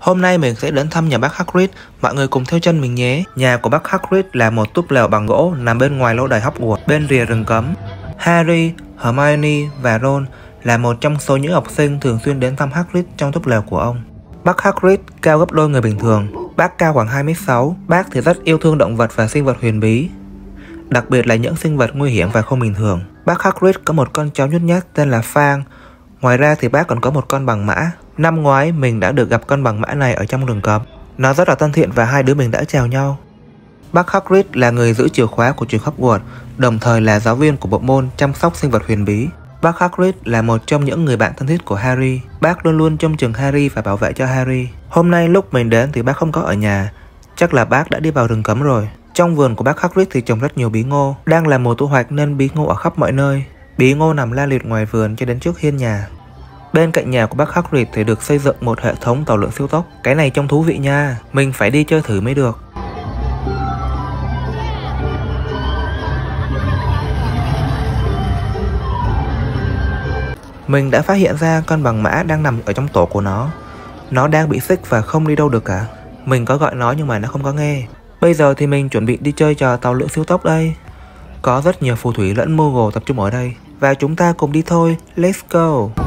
Hôm nay mình sẽ đến thăm nhà bác Hagrid, mọi người cùng theo chân mình nhé. Nhà của bác Hagrid là một túp lều bằng gỗ nằm bên ngoài lâu đài Hogwarts, bên rìa rừng cấm. Harry, Hermione và Ron là một trong số những học sinh thường xuyên đến thăm Hagrid trong túp lều của ông. Bác Hagrid cao gấp đôi người bình thường, bác cao khoảng 2m6, bác thì rất yêu thương động vật và sinh vật huyền bí. Đặc biệt là những sinh vật nguy hiểm và không bình thường. Bác Hagrid có một con chó nhút nhát tên là Fang. Ngoài ra thì bác còn có một con bằng mã. Năm ngoái mình đã được gặp con bằng mã này ở trong rừng cấm. Nó rất là thân thiện và hai đứa mình đã chào nhau. Bác Hagrid là người giữ chìa khóa của trường Hogwarts, đồng thời là giáo viên của bộ môn chăm sóc sinh vật huyền bí. Bác Hagrid là một trong những người bạn thân thiết của Harry. Bác luôn luôn trông chừng Harry và bảo vệ cho Harry. Hôm nay lúc mình đến thì bác không có ở nhà. Chắc là bác đã đi vào rừng cấm rồi. Trong vườn của bác Hagrid thì trồng rất nhiều bí ngô. Đang là mùa thu hoạch nên bí ngô ở khắp mọi nơi. Bí ngô nằm la liệt ngoài vườn cho đến trước hiên nhà. Bên cạnh nhà của bác Hagrid thì được xây dựng một hệ thống tàu lượn siêu tốc. Cái này trông thú vị nha. Mình phải đi chơi thử mới được. Mình đã phát hiện ra con bằng mã đang nằm ở trong tổ của nó. Nó đang bị xích và không đi đâu được cả. Mình có gọi nó nhưng mà nó không có nghe. Bây giờ thì mình chuẩn bị đi chơi trò tàu lượn siêu tốc đây. Có rất nhiều phù thủy lẫn Moogle tập trung ở đây. Và chúng ta cùng đi thôi. Let's go!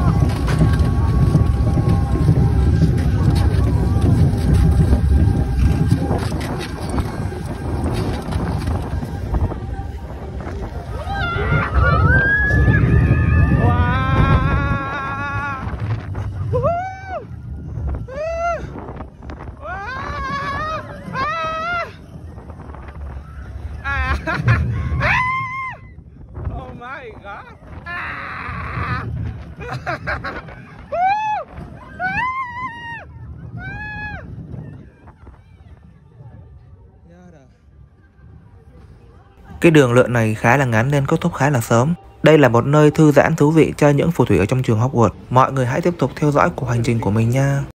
oh my god. Cái đường lượn này khá là ngắn nên kết thúc khá là sớm. Đây là một nơi thư giãn thú vị cho những phù thủy ở trong trường Hogwarts. Mọi người hãy tiếp tục theo dõi cuộc hành trình của mình nha.